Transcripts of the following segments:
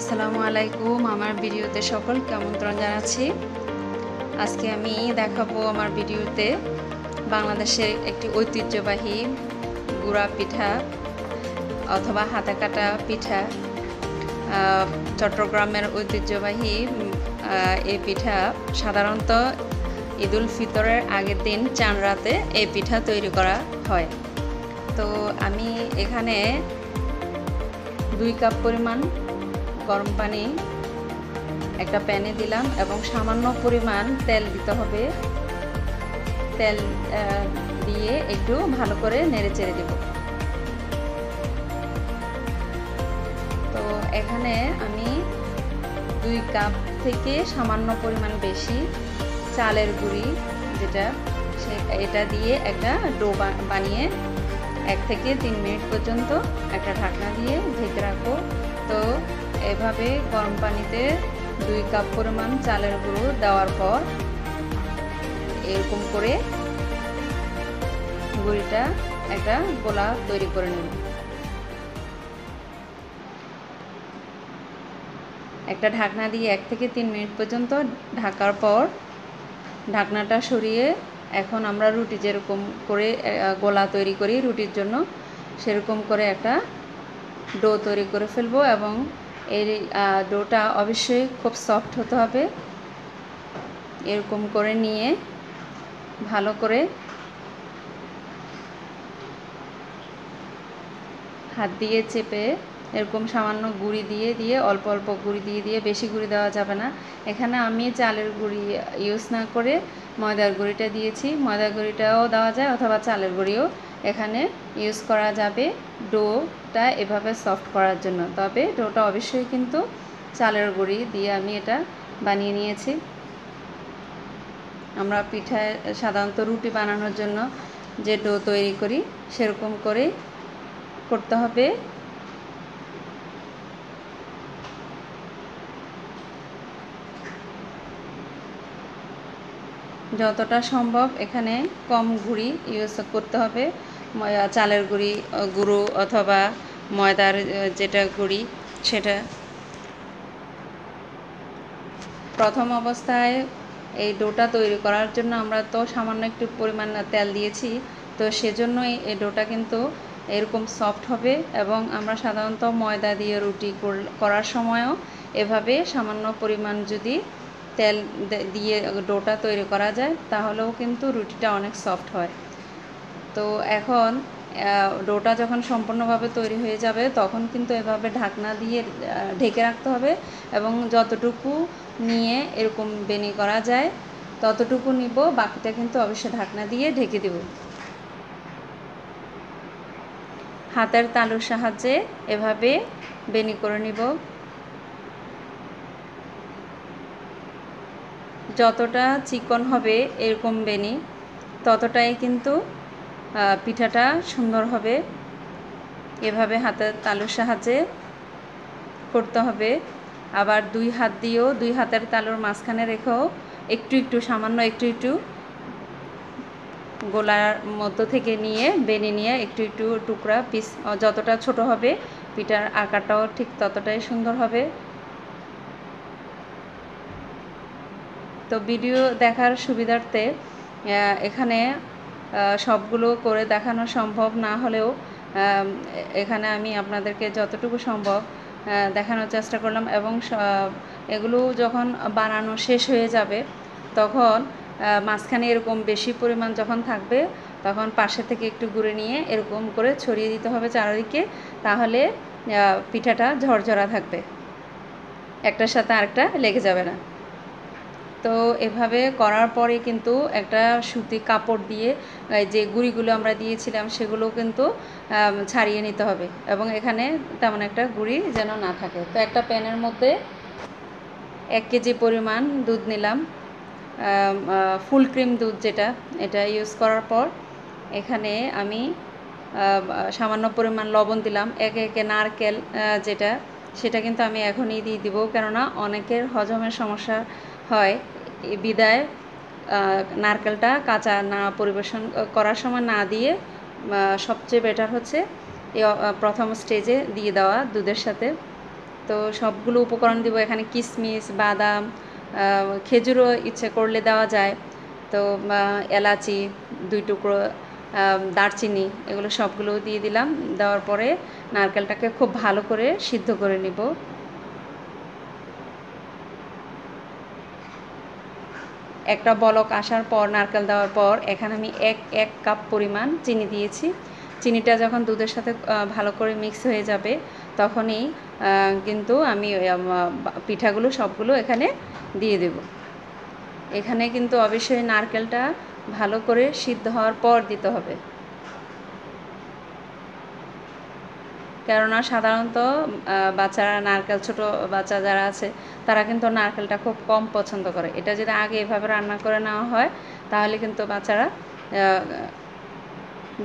আসসালামু আলাইকুম, আমার ভিডিওতে সকলকে আমন্ত্রণ জানাচ্ছি। আজকে আমি দেখাবো আমার ভিডিওতে বাংলাদেশের একটি ঐতিহ্যবাহী গুড়া পিঠা অথবা হাতে কাটা পিঠা চট্টগ্রামের ঐতিহ্যবাহী এই পিঠা সাধারণত ঈদুল ফিতরের আগের দিন চান রাতে এই পিঠা তৈরি করা হয়। তো আমি এখানে দুই কাপ পরিমাণ গরম পানি, একটা প্যানে দিলাম এবং সামান্য পরিমাণ তেল দিতে হবে। তেল দিয়ে একটু ভালো করে নেড়ে চেড়ে দেব। তো এখানে আমি দুই কাপ থেকে সামান্য পরিমাণ বেশি চালের গুঁড়ি, যেটা এটা দিয়ে একটা ডো বানিয়ে এক থেকে তিন মিনিট পর্যন্ত একটা ঢাকনা দিয়ে ঢেকে রাখব। তো এভাবে গরম পানিতে দুই কাপ পরিমাণ চালের গুঁড়ো দেওয়ার পর এরকম করে গুঁড়িটা একটা গোলা তৈরি করে নেব একটা ঢাকনা দিয়ে এক থেকে তিন মিনিট পর্যন্ত ঢাকার পর ঢাকনাটা সরিয়ে এখন আমরা রুটি যেরকম করে গোলা তৈরি করি রুটির জন্য, সেরকম করে একটা ডো তৈরি করে ফেলব এবং এই ডোটা অবশ্যই খুব সফট হতে হবে। এরকম করে নিয়ে ভালো করে হাত দিয়ে চেপে এরকম সামান্য গুঁড়ি দিয়ে দিয়ে, অল্প অল্প গুঁড়ি দিয়ে দিয়ে বেশি গুঁড়ি দেওয়া যাবে না। এখানে আমি চালের গুঁড়ি ইউজ না করে ময়দার গুঁড়িটা দিয়েছি। ময়দার গুঁড়িটাও দেওয়া যায় অথবা চালের গুঁড়িও এখানে ইউজ করা যাবে। ডোটা এভাবে সফট করার জন্য। তবে ডোটা অবশ্যই কিন্তু চালের গুঁড়ি দিয়ে আমি এটা বানিয়ে নিয়েছি। আমরা পিঠায় সাধারণত রুটি বানানোর জন্য যে ডো তৈরি করি, সেরকম করে করতে হবে। যতটা সম্ভব এখানে কম গুঁড়ি ইউজ করতে হবে। চালের গুঁড়ি গুঁড়ো অথবা ময়দার যেটা গুঁড়ি, সেটা। প্রথম অবস্থায় এই ডোটা তৈরি করার জন্য আমরা তো সামান্য একটু পরিমাণ তেল দিয়েছি, তো সেজন্যই এই ডোটা কিন্তু এরকম সফট হবে এবং আমরা সাধারণত ময়দা দিয়ে রুটি করার সময়ও এভাবে সামান্য পরিমাণ যদি তেল দিয়ে ডোটা তৈরি করা যায়, তাহলেও কিন্তু রুটিটা অনেক সফট হয়। তো এখন ডোটা যখন সম্পূর্ণভাবে তৈরি হয়ে যাবে, তখন কিন্তু এভাবে ঢাকনা দিয়ে ঢেকে রাখতে হবে এবং যতটুকু নিয়ে এরকম বেনি করা যায়, ততটুকু নিব, বাকিটা কিন্তু অবশ্যই ঢাকনা দিয়ে ঢেকে দেব। হাতের তালুর সাহায্যে এভাবে বেনি করে নিব। যতটা চিকন হবে এরকম বেনি, ততটাই কিন্তু পিঠাটা সুন্দর হবে। এভাবে হাতের তালুর সাহায্যে করতে হবে। আবার দুই হাত দিয়েও দুই হাতের তালুর মাঝখানে রেখেও একটু একটু, সামান্য একটু একটু গোলার মধ্য থেকে নিয়ে, বেনে নিয়ে একটু একটু টুকরা পিস, যতটা ছোট হবে, পিঠার আকারটাও ঠিক ততটাই সুন্দর হবে। তো ভিডিও দেখার সুবিধার্থে এখানে সবগুলো করে দেখানো সম্ভব না হলেও এখানে আমি আপনাদেরকে যতটুকু সম্ভব দেখানোর চেষ্টা করলাম এবং এগুলো যখন বানানো শেষ হয়ে যাবে, তখন মাঝখানে এরকম বেশি পরিমাণ যখন থাকবে, তখন পাশে থেকে একটু ঘুরে নিয়ে এরকম করে ছড়িয়ে দিতে হবে চারিদিকে, তাহলে পিঠাটা ঝরঝরা থাকবে। একটার সাথে আরেকটা লেগে যাবে না। তো এভাবে করার পরে কিন্তু একটা সুতি কাপড় দিয়ে যে গুঁড়িগুলো আমরা দিয়েছিলাম সেগুলো কিন্তু ছাড়িয়ে নিতে হবে এবং এখানে তেমন একটা গুঁড়ি যেন না থাকে। তো একটা প্যানের মধ্যে এক কেজি পরিমাণ দুধ নিলাম। ফুল ক্রিম দুধ যেটা, এটা ইউজ করার পর এখানে আমি সামান্য পরিমাণ লবণ দিলাম। একে একে নারকেল যেটা, সেটা কিন্তু আমি এখনই দিয়ে দিব। কেননা অনেকের হজমের সমস্যা হয় বিদায় নারকেলটা কাঁচা না পরিবেশন করার সময় না দিয়ে সবচেয়ে বেটার হচ্ছে প্রথম স্টেজে দিয়ে দেওয়া দুধের সাথে। তো সবগুলো উপকরণ দিব, এখানে কিশমিশ বাদাম খেজুরও ইচ্ছে করলে দেওয়া যায়। তো এলাচি, দুই টুকরো দারচিনি, এগুলো সবগুলো দিয়ে দিলাম। দেওয়ার পরে নারকেলটাকে খুব ভালো করে সিদ্ধ করে নিব। একটা বলক আসার পর, নারকেল দেওয়ার পর, এখানে আমি এক এক কাপ পরিমাণ চিনি দিয়েছি। চিনিটা যখন দুধের সাথে ভালো করে মিক্স হয়ে যাবে, তখনই কিন্তু আমি পিঠাগুলো সবগুলো এখানে দিয়ে দেব। এখানে কিন্তু অবশ্যই নারকেলটা ভালো করে সিদ্ধ হওয়ার পর দিতে হবে। কেননা সাধারণত বাচ্চারা, নারকেল ছোট বাচ্চা যারা আছে তারা কিন্তু নারকেলটা খুব কম পছন্দ করে। এটা যদি আগে এভাবে রান্না করে নেওয়া হয়, তাহলে কিন্তু বাচ্চারা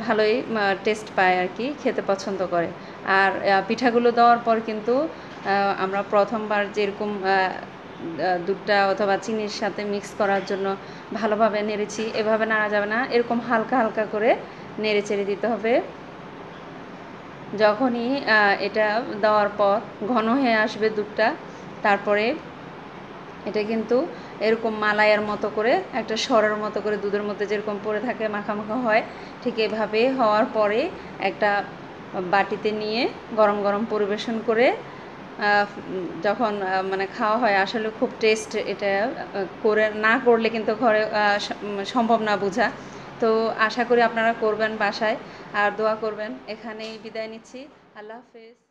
ভালোই টেস্ট পায় আর কি, খেতে পছন্দ করে। আর পিঠাগুলো দেওয়ার পর কিন্তু আমরা প্রথমবার যেরকম দুধটা অথবা চিনির সাথে মিক্স করার জন্য ভালোভাবে নেড়েছি, এভাবে নাড়া যাবে না। এরকম হালকা হালকা করে নেড়ে চেড়ে দিতে হবে। যখনই এটা দেওয়ার পর ঘন হয়ে আসবে দুধটা তারপরে এটা কিন্তু এরকম মালাইয়ের মতো করে, একটা সরের মতো করে দুধের মধ্যে যেরকম পড়ে থাকে, মাখা মাখা হয়, ঠিক এভাবে হওয়ার পরে একটা বাটিতে নিয়ে গরম গরম পরিবেশন করে যখন মানে খাওয়া হয়, আসলে খুব টেস্ট এটা করে না করলে কিন্তু ঘরে সম্ভব না বোঝা। তো আশা করি আপনারা করবেন বাসায়। আর দোয়া করবেন। এখানেই বিদায় নিচ্ছি। আল্লাহ হাফেজ।